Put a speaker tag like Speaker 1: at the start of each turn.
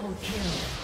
Speaker 1: Double kill.